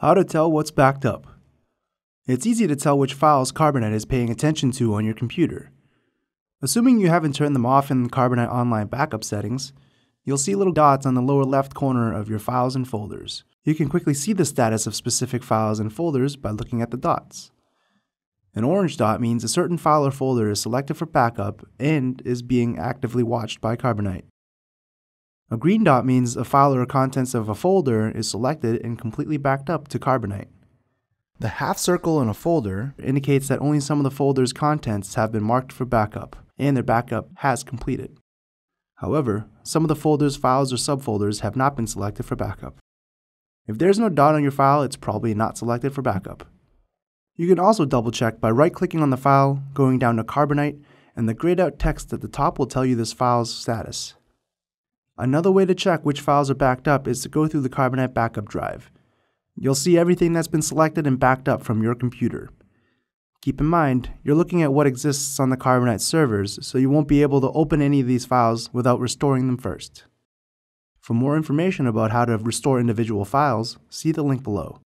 How to tell what's backed up. It's easy to tell which files Carbonite is paying attention to on your computer. Assuming you haven't turned them off in Carbonite Online backup settings, you'll see little dots on the lower left corner of your files and folders. You can quickly see the status of specific files and folders by looking at the dots. An orange dot means a certain file or folder is selected for backup and is being actively watched by Carbonite. A green dot means a file or contents of a folder is selected and completely backed up to Carbonite. The half circle in a folder indicates that only some of the folder's contents have been marked for backup, and their backup has completed. However, some of the folder's files or subfolders have not been selected for backup. If there's no dot on your file, it's probably not selected for backup. You can also double check by right clicking on the file, going down to Carbonite, and the grayed out text at the top will tell you this file's status. Another way to check which files are backed up is to go through the Carbonite backup drive. You'll see everything that's been selected and backed up from your computer. Keep in mind, you're looking at what exists on the Carbonite servers, so you won't be able to open any of these files without restoring them first. For more information about how to restore individual files, see the link below.